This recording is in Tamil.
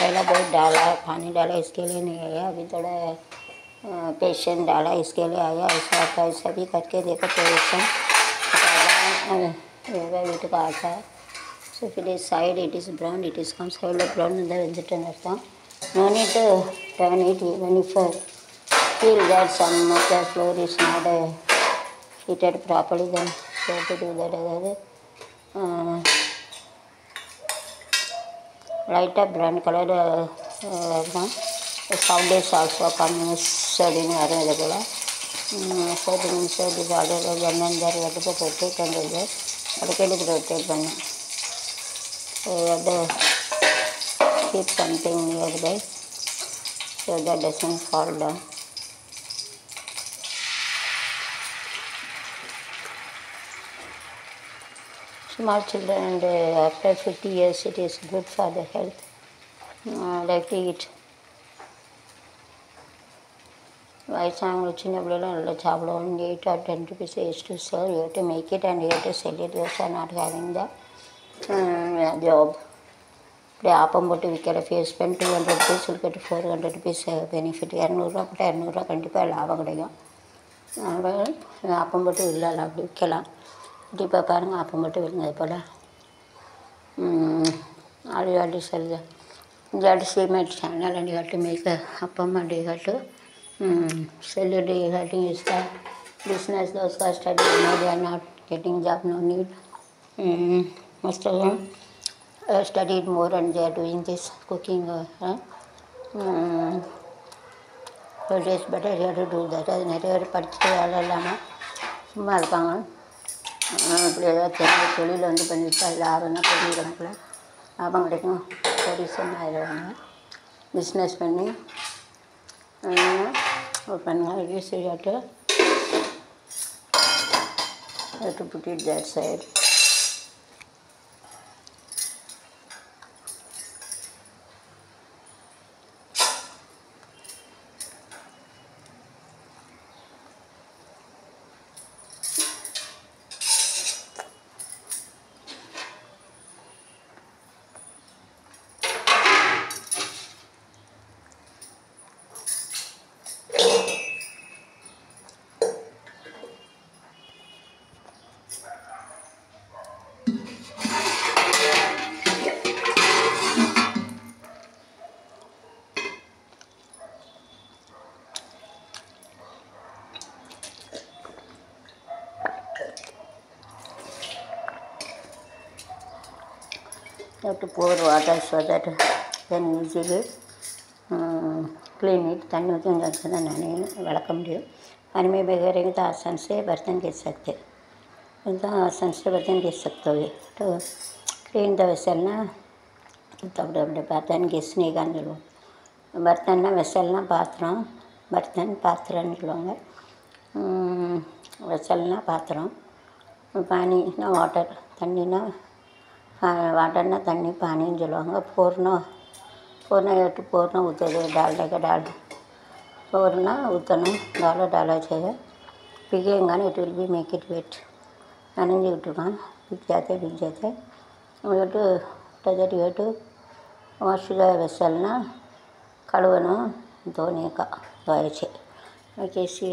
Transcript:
पहला बहुत डाला है पानी डाला इसके लिए नहीं आया अभी थोड़ा पेशेंट डाला इसके लिए आया ऐसा आता ऐसा भी करके देखो पेशेंट वीट का आता है so if it is side it is brown it is comes held brown in the vegetarian artham no need to turn it even if I feel that some of the floor is not uh, heated properly then you have to do that uh, லைட்டாக ப்ரௌன் கலர் இருக்கும் சவுண்ட் இஸ் ஆல்சோ கம்யூனிஸ் அப்படின்னு வரும் இது போல் சோப்பு மின்சோப் இது ஆர்டர் ஜன்னந்தார் எடுத்து போட்டு வந்து அடிக்கடி ரொட்டேட் பண்ணேன் So you have to keep something nearby so that doesn't fall down. Small children and uh, after 50 years it is good for the health. Uh, like to eat. வயசானவங்க சின்ன பிள்ளைலாம் நல்லா சாப்பிடுவோம் eight or ten rupees as to serve you to make it and you to sell it use are not having the job இப்படி ஆப்பம் போட்டு விற்கிற face spend two hundred rupees விற்கிட்டு ஃபோர் ஹண்ட்ரட் ருபீஸ் பெனிஃபிட் இரநூறுவா போட்டால் இரநூறுவா கண்டிப்பாக லாபம் கிடைக்கும் அதனால் ஆப்பம் போட்டு விடலாம் அப்படி விற்கலாம் இப்படி இப்போ பாருங்கள் அப்போ மட்டும் விழுங்க அது போல் அடி அடி செல்லு இந்த அடி சீமெண்ட் சேனல் அடி கட்டு மேய்க்க அப்பம் அடி கட்டு செல்லு அடி cutting is the business those are study no they are not getting job no need must of them studied more and they are doing this cooking days better to do that அது நிறைய பேர் படிச்சுட்டு வேலை இல்லாமல் சும்மா இருப்பாங்க இப்படி ஏதாவது தெரிஞ்ச தொழில் வந்து பண்ணிட்டா லாபம்னா பெரிய கணக்கில் லாபம் கிடைக்கும். கோடீஸ்வரன் ஆயிடுவாங்க பிஸ்னஸ் பண்ணி அதனால பண்ணுங்க விளையாட்டு to put it side You have to pour water so that then easily um, clean it. तन्नी होती है जैसे ना नहीं वड़कम दियो पानी में बगैर तो आसान से बर्तन घिस सकते एकदम आसान से बर्तन घिस सकते हो तो क्लीन द वेसल ना तब अपने बर्तन घिसने का नहीं लो बर्तन ना वेसल ना पात्रों बर्तन पात्र சொல்லுவாங்க வெசல்னா பாத்திரம் பானினா வாட்டர் தண்ணினா వాటన్న తన్ని పానీయం జలవంగ పూర్ణ పూర్ణ ఎట్టు పూర్ణ ఉత్తది డాల్డాక డాల్ పూర్ణ ఉత్తనం డాలో డాలో చేయ. పిగేం కానీ ఇటు విల్ బి మేక్ పెట్టి వెట్ నంజి ఇట్టుకాను బిజ్జాతే బిజ్జాతే ఎటు టెజట్ ఎటు కడువను ధోనిక దోయచే. Okay C